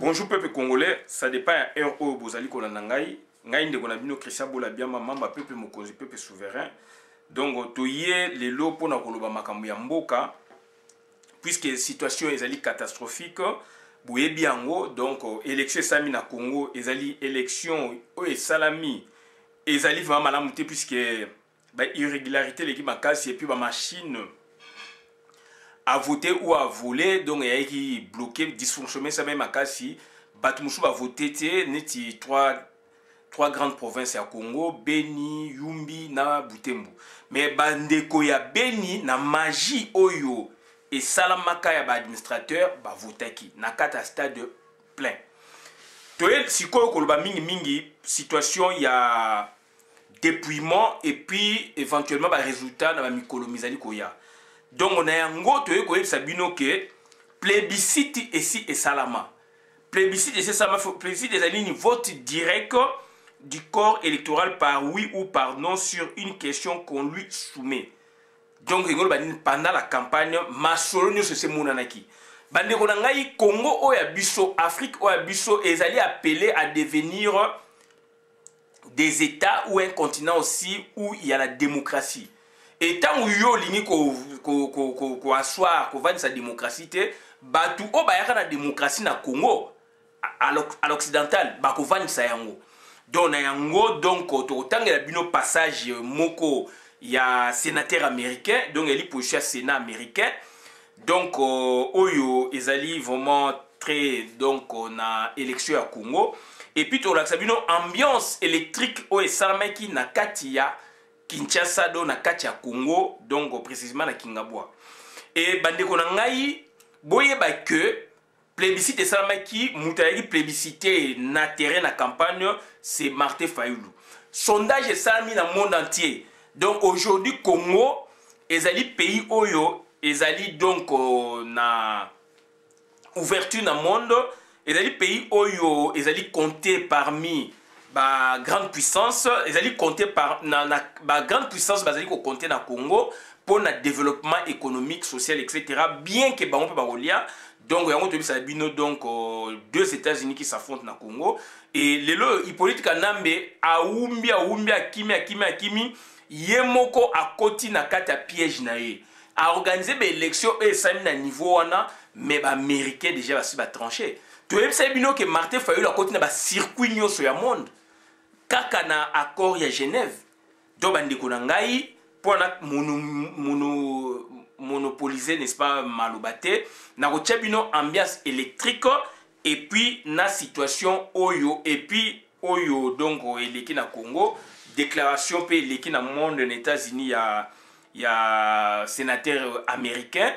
bonjour peuple congolais ça dépend ya heure oyo bozali kolanda ngai ngai ndeko na bino christian bola biama mamba peuple mokonzi peuple souverain donc toye lelo mpona koloba makambo ya mboka puisque situation ezali catastrophique boyebi yango donc élection esalami na congo ezali élection oyo esalami ezali vraiment malamu te puisque ba irrégularité eleki makasi epuis bamachine avote ou avole donc eyaki bloke dysfonctionnesama ye makasi bato mosusu bavote te neti 3 trois grandes provinces ya congo beni yumbi na butembo me bandeko ya beni na magie oyo esalamaka ya baadministrateur bavotaki na kati ya stade plein toye sikoyo koloba mingi mingi situation ya dépouillement et puis éventuellement ba résultats na ba mikolo mizali koya donc na yango toye koyebisa bino ke plébiscite esi esalama plébiscite esi esalama plébiscite ezali ni vote direct du corps électoral par oui ou par non sur une question qu'on lui soumet donc elingi oloba nini pendant la campagne masolo nyonso esi emonanaki bandeko na ngai congo oyo ya biso afrique oyo ya biso ezali appelé à devenir des états ou un continent aussi où il y a la démocratie e ntango yo olingi koassoir kovandisa démocratie te bato oyo bayaka na démocratie na congo à l'occidental bakovandisa yango donc na yango donc tokotangela bino passage moko ya sénateur américain donc eli position ya sénat américain donc euh, oyo ezali vraiment très donc euh, na élection ya congo et puis tokolakisa bino ambiance électrique oyo esalamaki na kati ya kinshasa do na kati ya congo donc précisément na kingabwa e bandeko na ngai boyeba que plebiscite esalamaki moto ayaki plebiscite na terrain na campagne c'est martin fayulu sondage esalami na monde entier donc aujourd'hui congo ezali pays oyo ezali donc euh, na ouverture na monde ezali pays oyo ezali compte parmi ba grande puissance ezali compte par na, na ba grande puissance bazali ko compte na Congo pour na développement économique social etc bien que bango mpe bakolia donc yango toyebisa bino donc euh, deux états-unis qui s'affrontent na congo et lelo hippolyte kanambe awumbi awumbi akimi akimi akimi ye moko akoti na kati ya piège na ye a organiser ba election oyo esami na niveau wana mais ba américain déjà basi ba tranche toyebisaki bino ke martin fayulu akoti na ba circuit nyonso ya monde kaka na accord ya genève donc bandeko na ngai mpo na mono, mono, monopolise n'est-ce pas maloba te nakotya bino ambiance électrique et puis na situation oyo et puis oyo donc eleki na Congo déclaration pe eleki na monde na États-Unis ya ya sénateur américain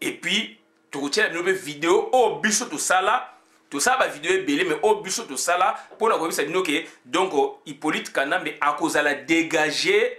et puis tokotiela bino mpe video oyo oh, biso tosala tosala bavideo ebele mai oyo oh, biso tosala mpo na koyebisa bino ke donc hippolyte kanambe akozala dégage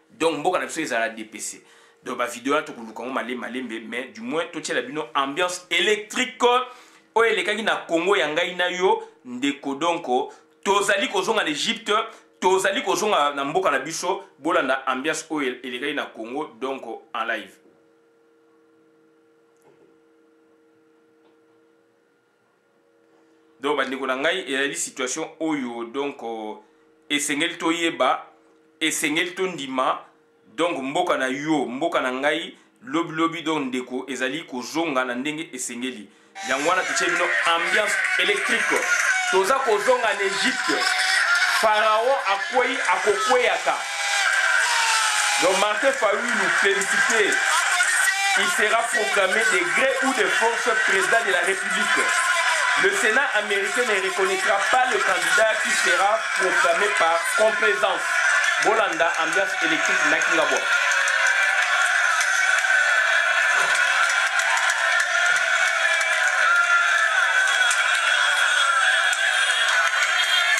donc mboka na biso ezala dpc donc bavideo wana tokoluka yango malembe malembe mais du moins totyela bino ambiance électrique oyo elekaki na congo ya ngai na yo ndeko donc tozali kozonga na egypte tozali kozonga na mboka na biso bolanda ambiance oyo elekaki na congo donc en live donc bandeko na ngai ezali situation oyo donc euh, esengeli toyeba esengeli tondima donc mboka na yo mboka na ngai lobilobi donc ndeko ezali kozonga na ndenge esengeli yango wana totie bino ambiance électrique toza kozonga na egypte farao akwei akokweyaka donc martin nous félicite il sera proclamé de gré ou de force président de la république le sénat américain ne reconnaîtra pas le candidat qui sera proclamé par complaisance Bolanda, I'm just making a Boy.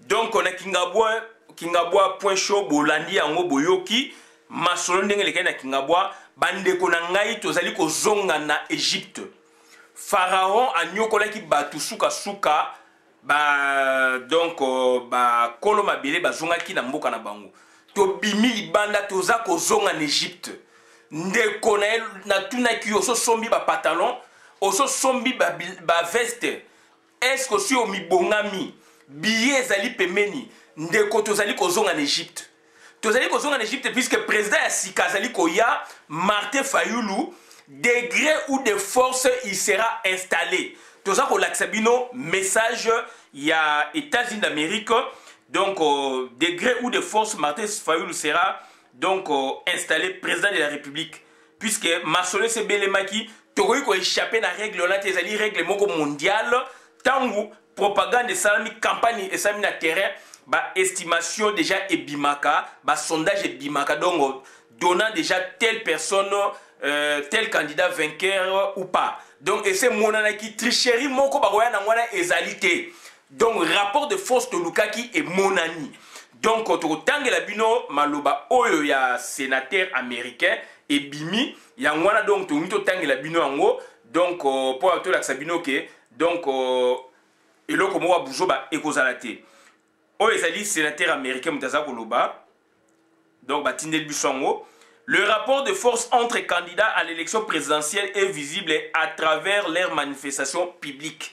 donc na kingabwa kingabwa point show bolandi yango boyoki masolo ndenge elekaki na kingabwa bandeko na ngai tozali kozonga na egypte pharaon anyokolaki bato sukasuka ba donc euh, bakolo mabele bazongaki na mboka na bango tobimi libanda toza kozonga na egypte ndeko na ye natunaki yo ososombi bapantalon ososombi baveste ba Eske osi omibongami? Billet ezali pembeni ndeko, tozali kozonga na Egypte. Tozali kozonga na Egypte puisque president ya sika azali koya Martin Fayulu degré ou de force il sera installé. Toza kolakisa bino message ya États-Unis d'Amérique donc euh, degré ou de force Martin Fayulu sera donc euh, installé président de la République. puisque masolo esi ebelemaki tokoki koechappe na règle wana te ezali règle moko mondiale ntango propagande esalami campagne esalami na terrain baestimation déjà ebimaka basondage ebimaka donc donnant déjà telle personne euh, tel candidat vainqueur ou pas donc ese emonanaki tricherie moko bakoya na yango wana ezali te donc rapport de force tolukaki emonani donc tokotangela bino maloba oyo ya senateur américain ebimi yango wana donc tolingi totangela bino yango donc mpo euh, tolakisa bino ke donc euh, eloko moko ya buzoba ekozala te oyo ezali senateur américain moto aza koloba donc batindeli biso yango Le rapport de force entre candidats à l'élection présidentielle est visible à travers leurs manifestations publiques.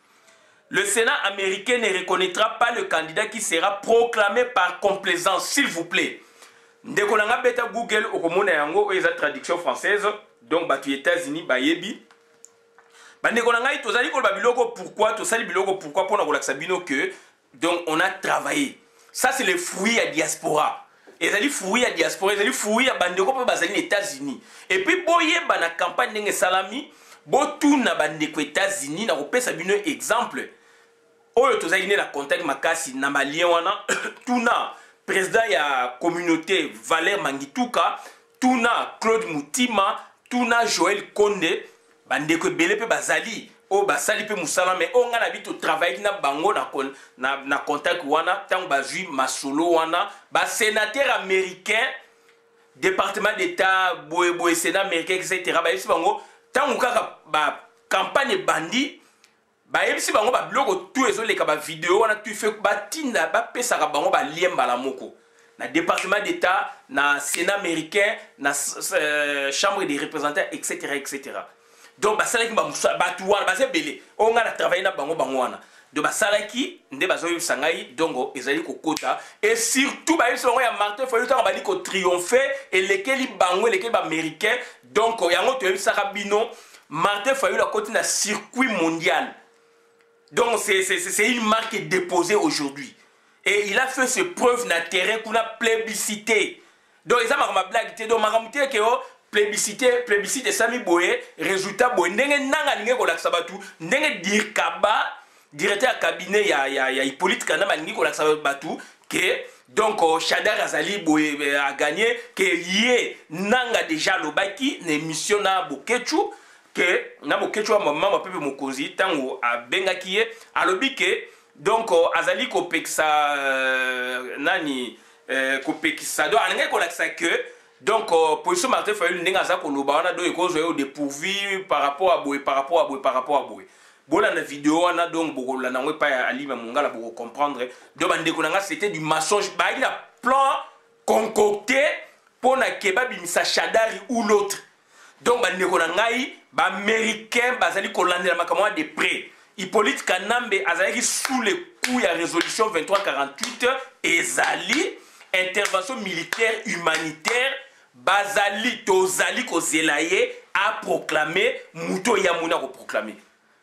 Le Senat americain ne reconnaitra pas le candidat qui sera proclame par complaisance, s'il vous plaît. Ndeko na nga beta Google okomona yango oyo eza traduction française donc bato ya États-Unis bayebi. Bandeko na ngai tozali koloba biloko pourquoi tosali biloko pourquoi mpo na kolakisa bino que donc on a travaillé ça c'est le fruit ya diaspora ezali fruit ya diaspora ezali fruit ya bandeko mpe bazali na états-unis epuis boyeba na campagne ndenge esalami botuna bandeko états-unis na kopesa bino exemple oyo tozali nde na contact makasi na malien wana tuna président ya communauté valeur mangituka tuna claude mutima tuna joel konde bandeko ebele mpe bazali oyo basali mpe mosala mai oyo ngai nabi totravayaki na bango na, na, na contact wana ntango bazwi masolo wana basenateur américain département d'état boyeboye sénat américain etc bayebisi bango ntango kaka bacampagne ebandi bayebisi bango babiloko tu ezoleka bavideo wana tu fe batinda bapesaka bango balie mbala moko na département d'état na sénat américain na euh, chambre des représentants etc etc donc basalaki bato wana baza ebele oyo ngai na travaille na bango bango wana donc basalaki nde bazoyebisa ngai dongo ezali kokota e surtout bayebisa bango ya martin fayulu ntango bali kotriomphe elekeli bango elekeli baaméricain donc yango toyebisaka bino martin fayulu akoti na circuit mondial donc c'est une marque déposée aujourd'hui et il a fait ses preuves na terrain kuna plébiscité donc eza makambo ya blague te donc makambo te ke o plébiscité plébiscite esami boye résultat boye ndenge nanga alingi kolakisa bato ndenge dirkaba directeur ya cabinet ya, ya, ya hippolyte kanambe alingi kolakisa bato ke donc euh, shadar azali boye euh, aganye ke ye nanga deja alobaki na émission na boketshu ke na boketshu ya mama mapepe mokonzi ntango abengaki ye alobi ke donc euh, azali kopekisa euh, nani euh, kopekisa donc alingaki kolakisa ke donc euh, position martin fayulu ndenge aza koloba wana donc ekozwa yo dépourvu par rapport ya boye par rapport ya boye par rapport ya boye bolanda video wana donc bokolanda yango epai ya alima mongala bokocomprendre donc bandeko na ngai c'était du mensonge bayaki na plan concocté mpo na ke babimisa shadari ou l'autre donc bandeko na ngai baaméricain bazali kolandela makambo wana de près hippolyte kanambe azalaki sous le coup ya résolution 2348 ezali intervention militaire humanitaire Bazali, tozali kozela ye a proclamer mutu oyo ye amoni ako proclamer.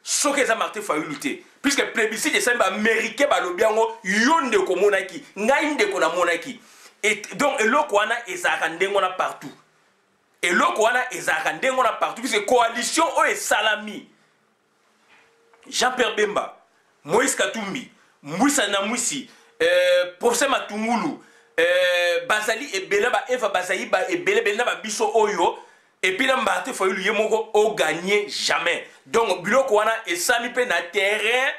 Soki eza Martin Fayulu te, puisque plebiscite esali ba americains balobi yango, yo ndeko omonaki, ngai ndeko namonaki. Et donc eloko wana ezalaka ndenge wana partout. Eloko wana ezalaka ndenge wana partout puisque coalition oyo esalami, jean pierre bemba moïse katumbi mbwisa na mwisi eh, professeur matungulu eh, bazali ebele ba eva bazali ba ebele ebele na babiso oyo epuis na martin fayulu ye moko oganye jamais donc biloko wana esali mpe na terrain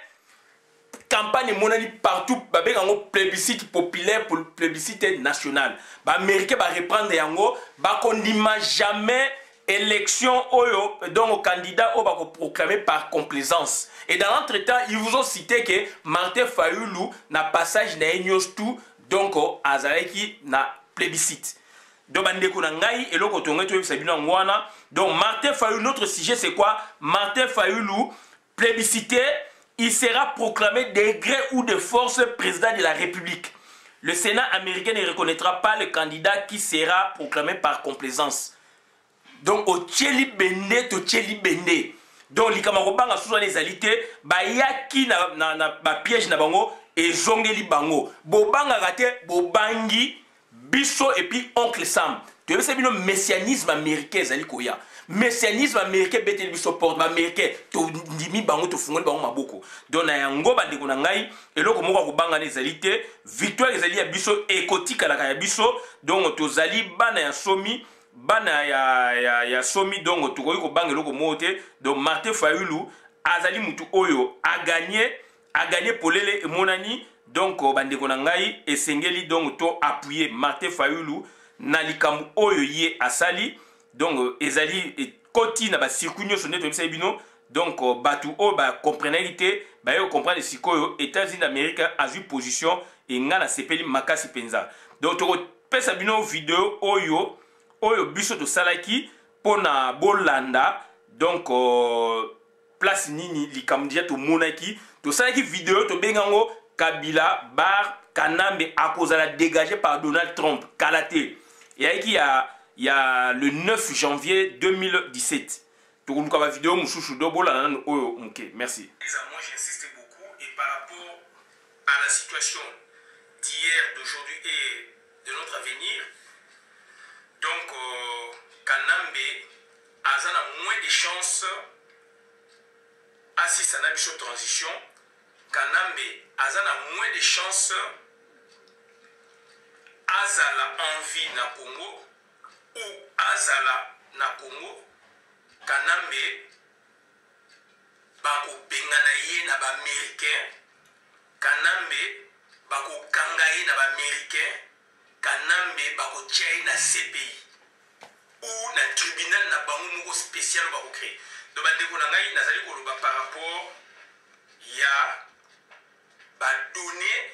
campagne emonani partout babenga yango plébiscite populaire plébiscite nationale baaméricain bareprendre yango bakondima jamais élection oyo donc candidat oyo bakoproclame par complaisance et dans l'entre temps ils vous ont cité que martin fayulu na passage na ye nyonso tout donc azalaki na plébiscite donc bandeko na ngai eloko tongai toyebisa bino yango wana donc martin fayulu notre sujet c'est quoi martin fayulu plebiscite il sera proclamé de gré ou de force président de la république le sénat américain ne reconnaîtra pas le candidat qui sera proclamé par complaisance donc otyeli bende totyeli bende donc likambo ya kobanga susu wana ezali te bayaki na, na, na bapiège na bango ezongeli bango bobangaka te bobangi Biso et puis oncle Sam toyebisa bino messianisme américain ezali koya messianisme américain ebeteli biso porte baamerikain tondimi bango tofungoli bango maboko don na yango bandeko na ngai eloko moko ya kobangana ezali te victoire ezali ya biso ekotikalaka ya biso dongo tozali bana ya somi bana ya, ya, ya somi dongo tokoki kobanga eloko moko te don martin fayulu azali motu oyo aganye a gagner polele emonani donc euh, bandeko na ngai esengeli donc to appuyer martin fayulu na likambo oyo ye asali donc euh, ezali ekoti na basirkuit nyonso nde toyebisaki bino donc euh, bato oyo bakomprenaki te baye kokomprendre sikoyo états-unis d'amérique azwi position engai nasepeli makasi mpenza donc tokopesa bino video oyo oyo biso tosalaki mpo na bolanda donc euh, place nini likambo deja tomonaki tosalaki video tobenga yango kabila bar kanambe akozala dégagé par donald trump kala te eyaki ya, ya le 9 janvier 2017 tokoluka bavideo mosusu do bolanda nano oyo moke merci à la situation d'hier, d'aujourd'hui et de notre avenir. Donc, euh, Kanambe Aza na moins de chance asisa na biso transition, kanambe aza na moins de chance azala en vie na congo ou azala na congo, kanambe bako bengana ye na ba americain, kanambe bako kanga ye na ba americain. Kanambe bakotia ye na CPI ou na tribunal na bango moko special oyo bako creer. Donc ba ndeko na ngai nazali koloba par rapport ya ba donnees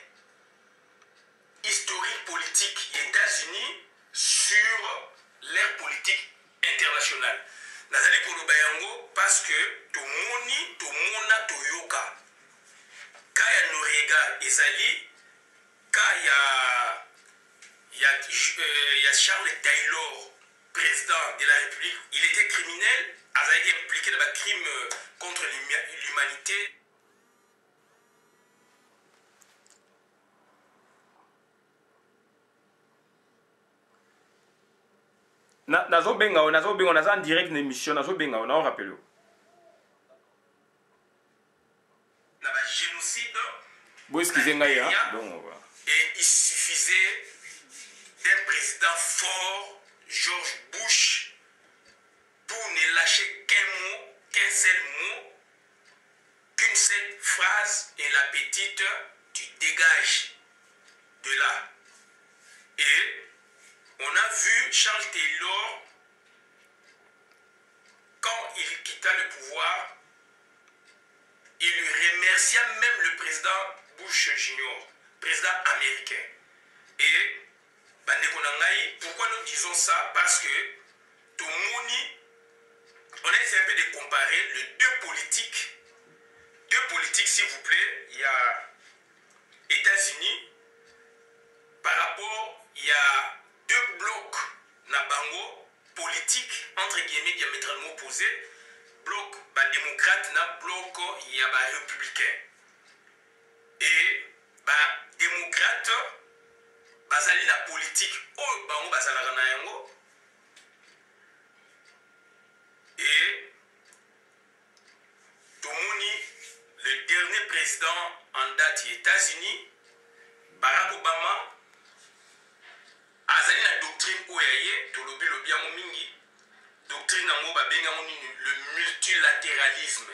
historiques politiques ya Etats-Unis sur leur politique internationale. Nazali koloba yango parce que tomoni, tomona, toyoka. Cas ya Noriega ezali. Cas ya ya ya Charles Taylor president de la republique il etait criminel azalaki implique na ba crime contre l'humanite. Na nazo benga yo nazo benga naza en direct na emission nazo benga yo nao rappelle yo. un génocide na ngai et il suffisait d'un président fort george bush pour ne lâcher qu'un mot qu'un seul mot qu'une seule phrase et la petite tu dégages de là et on a vu Charles Taylor, quand il quitta le pouvoir, il remercia même le président Bush Junior, président américain. Et pourquoi nous disons ça Parce que tout le on essaie un peu de comparer les deux politiques. Deux politiques, s'il vous plaît. Il y a États-Unis, par rapport, il y a Deux blocs na bango politiques entre guillemets diametralement opposees, bloc ba democrates na bloc ya ba republicains. Et ba democrates bazali na politique oyo bango bazalaka na yango et Tomoni le dernier president en date ya Etats-Unis, Barack Obama, azali na doctrine oyo ya ye, tolobi lobi yango mingi, doctrine yango babengi yango nini? Le multilateralisme.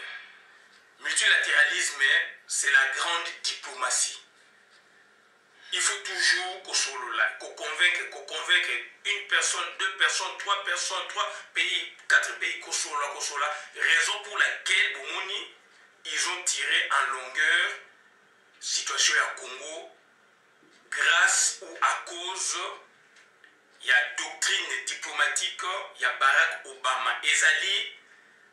Multilateralisme, c'est la grande diplomatie. Il faut toujours ko solola, ko convaincre, ko convaincre une personne, deux personnes, trois personnes, trois pays, quatre pays, ko solola, ko solola, raison pour laquelle bo moni ils ont tire en longueur situation ya Congo grace ou à cause ya doctrine diplomatique ya Barack Obama ezali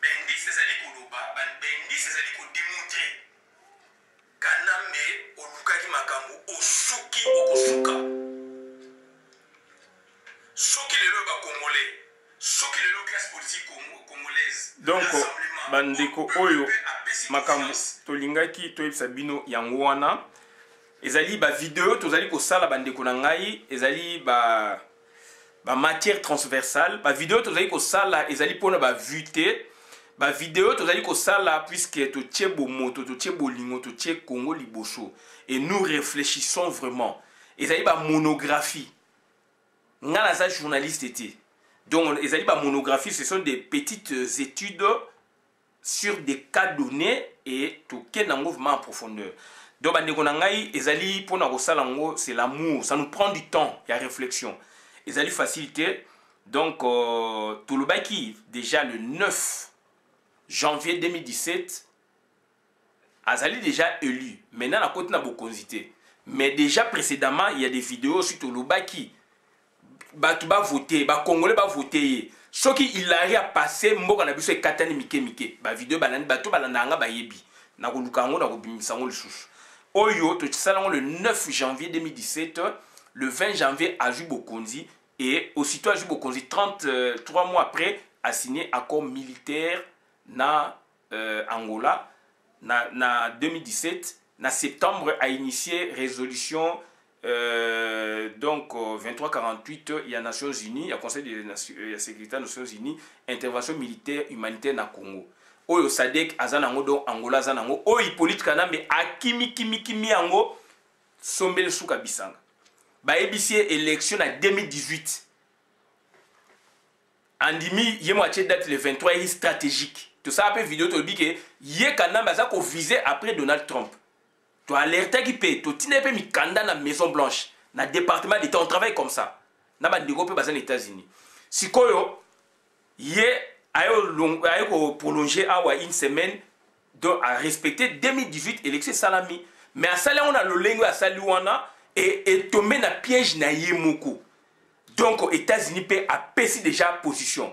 B'indices ezali koloba, ba b'indices ezali ko demontrer. Kanambe olukaki makambo, osuki, okosuka. Soki lelo oyo ba congolais, soki lelo classe politique congo, congolaise, Donc, rassemblement, ba ndeko peuple oyo pe apesi makambo confiance. tolingaki toyebisa bino yango wana. Ezali ba video tozali kosala ba ndeko na ngai, ezali ba ba matière transversale ba video tozali kosala ezali mpona ba vue te ba video tozali kosala puisque totie bomoto totie bolingo totie congo liboso et nous réfléchissons vraiment ezali ba monographie ngai naza journaliste te donc ezali ba monographie ce sont des petites études sur des cas donnés et tokende yango vraiment en profondeur donc bandeko na ngai ezali mpona kosala yango c'est l'amour ça nous prend du temps ya réflexion ezali facile te donc euh, tolobaki déjà le 9 janvier 2017 azali déjà élu maintenant nakoti na bokonzi te mais déjà précédemment il y a des vidéos osi tolobaki bato ba vote ba congolais ba vote ye soki hilari apasse mboka na biso ekatani mike mike bavideo balandi bato balandaka nga bayebi nakoluka yango nakobimisa yango lisusu oyo tosala yango le 9 janvier 2017 le 20 janvier azwi bokonzi et aussitôt azwi bokonzi 33 euh, mois après assigne accord militaire na euh, angola na, na 2017 na septembre ainitie résolution Euh, donc 2348 euh, ya nations unies ya conseil de nation, euh, ya sécurité ya nations unies intervention militaire humanitaire na congo oyo sadek aza nango donc angola aza nango oyo hippolyte kanambe akimikimikimi yango sombele suka bisanga bayebisi ye élection na 2018 andimi ye mo atie date le 23 ye stratégique tosala mpe video tolobi ke ye kanambe aza kovise après donald trump To alertaki mpe totindaki mpe mikanda na Maison Blanche, na Departement d'Etat, on travaille comme ça. Na bandeko mpe baza na Etats-Unis. Sikoyo ye aye ko prolonger awa une semaine donc a respecter 2018 élection esalami mais asali yango na lolenge oyo asali wana e, etombe na piège na ye moko donc états-unis mpe apesi déjà position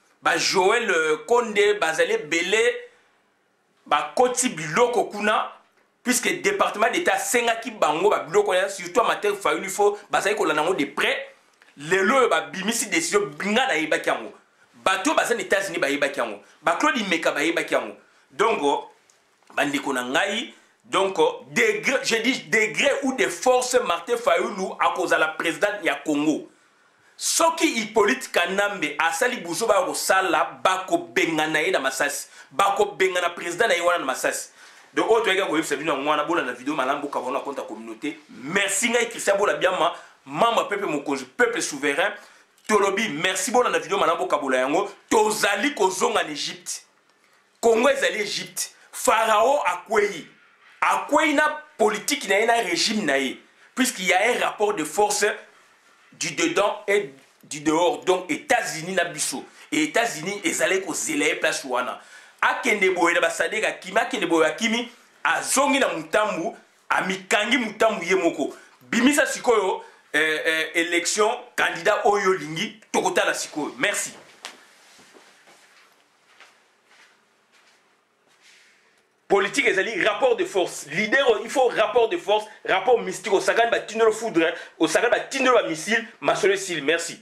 ba Joël euh, Konde bazali ebele bakoti biloko kuna puisque département d'état asengaki bango babiloko ya surtout ya matière fayulu fo bazali kolanda yango de près lelo oyo babimisi décision ngai nayebaki yango bato oyo baza na états-unis bayebaki yango baclaude imeka bayebaki yango donc bandeko na ngai donc degré je dis degré ou de force martin fayulu akozala président ya congo soki hippolyte kanambe asali buzo baya kosala bakobengana ye na masasi bakobengana président na ye wana na masasi donc oyo toyaki koyebisa bino yango wana bolanda video malamu bokaba wana konta communauté merci ngai christian bola biama mama pepe mokonzi pepe souverain tolobi merci bolanda video malamu bokabola yango tozali kozonga na egypte Congo ezali Egypte. Pharaon akweyi. Akweyi na politique na ye na regime na ye. Puisqu'il y a un rapport de force du dedans et du dehors. Donc États-Unis na biso. Et États-Unis ezali kozela ye place wana. Akende boye na basadeka kimi akende boye akimi azongi na mutambu amikangi mutambu ye moko. Bimisa sikoyo eh, eh, election candidat oyo olingi tokotala sikoyo. Merci. politique ezali rapport de force leader il faut rapport de force rapport mystique osakani batindelo foudre osakani batindelo bamissile masolo esili merci